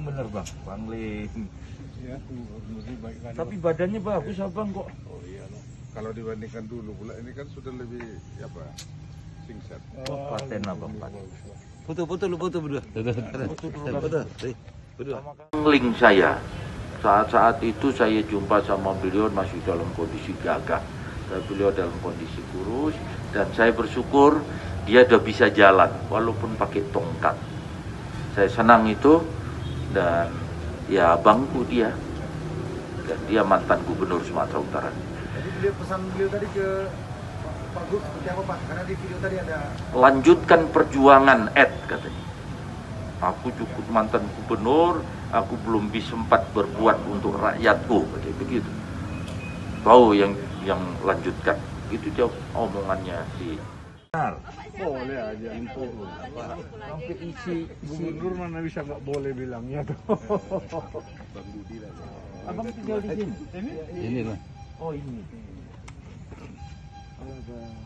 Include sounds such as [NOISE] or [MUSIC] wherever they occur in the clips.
Ling bener bang, Bang Ling. Ya, baik kan. Tapi badannya bagus abang kok. oh iya loh. Kalau dibandingkan dulu pula ini kan sudah lebih apa? Singset. Wah, paten abang paten. Foto, foto lu foto berdua. Foto dulu, Bang. Foto, berdua. Link saya saat-saat itu saya jumpa sama beliau masih dalam kondisi gagah dan beliau dalam kondisi kurus dan saya bersyukur dia udah bisa jalan walaupun pakai tongkat saya senang itu dan ya bangku dia. Dan dia mantan gubernur Sumatera Utara. Jadi beliau pesan beliau tadi ke Pak- Gup seperti apa Pak? Karena di video tadi ada lanjutkan perjuangan Ed katanya. Aku cukup mantan gubernur aku belum bisa sempat berbuat untuk rakyatku kayak begitu. Tahu yang yang lanjutkan. Itu dia omongannya si Boleh aja info. Sampai isi. Gubernur mana bisa nggak boleh bilangnya tuh. Abang tinggal di sini. Ini lah. Oh ini. Bang.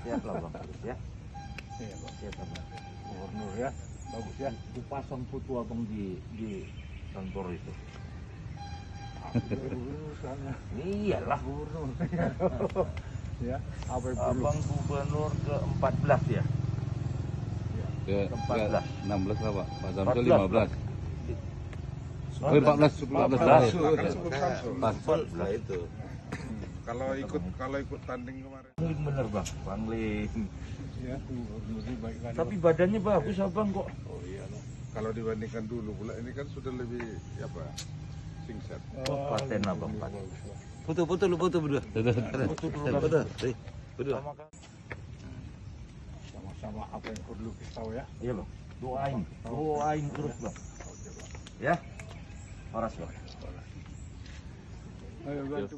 Siap lah bang, ya. Iya, Pak. Siap abang. Gubernur ya. Bagus ya. Aku pasang foto abang di di kantor itu. Iyalah gubernur. [LAUGHS] Ya. Yang perlu? Abang gubernur ke 14 ya. Ke, ke 14. 16 lah Pak. Pak Samsul 14. 15. Oh, 14, 14 terakhir. Kan sebelum Samsul. Pas lah itu. Kalau ikut kalau ikut tanding kemarin. Ling bener bang, Bang Ling. Ya, gubernur lebih baik kan. Tapi badannya bagus abang kok. oh iya loh. Kalau dibandingkan dulu pula ini kan sudah lebih apa? Singset. Wah, paten abang paten. Foto, foto lu foto berdua. Foto. Foto, eh, berdua. Sama? Sama-sama apa yang perlu kita tahu ya. Iya bang. Doain, doain terus bang. Ya. Horas bang. Ayo bantu.